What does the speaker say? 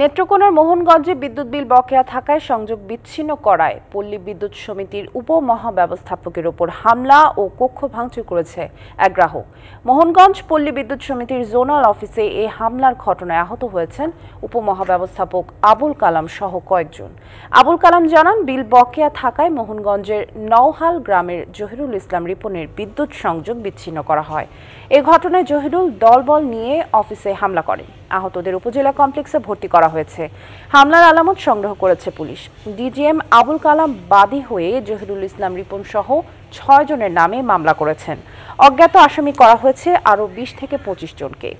নেত্রকোনার মোহনগঞ্জে বিদ্যুৎ বিল বকেয়া থাকায় সংযোগ বিচ্ছিন্ন করায় পল্লী বিদ্যুৎ সমিতির উপমহাব্যবস্থাপকের ওপর হামলা ও কক্ষ ভাঙচুর করেছে এক গ্রাহক। মোহনগঞ্জ পল্লী বিদ্যুৎ সমিতির জোনাল অফিসে এই হামলার ঘটনায় আহত হয়েছেন উপমহাব্যবস্থাপক আবুল কালাম সহ কয়েকজন। আবুল কালাম জানান, বিল বকেয়া থাকায় মোহনগঞ্জের নওহাল গ্রামের জহিরুল ইসলাম রিপনের বিদ্যুৎ সংযোগ বিচ্ছিন্ন করা হয়। এ ঘটনায় জহিরুল দলবল নিয়ে অফিসে হামলা করেন। আহতদের উপজেলা কমপ্লেক্সে ভর্তি করা হয়েছে। হামলার আলামত সংগ্রহ করেছে পুলিশ। ডিজিএম আবুল কালাম বাদী হয়ে জহিরুল ইসলাম রিপন সহ ছয় জনের নামে মামলা করেছেন। অজ্ঞাত আসামি করা হয়েছে আরও বিশ থেকে পঁচিশ জনকে।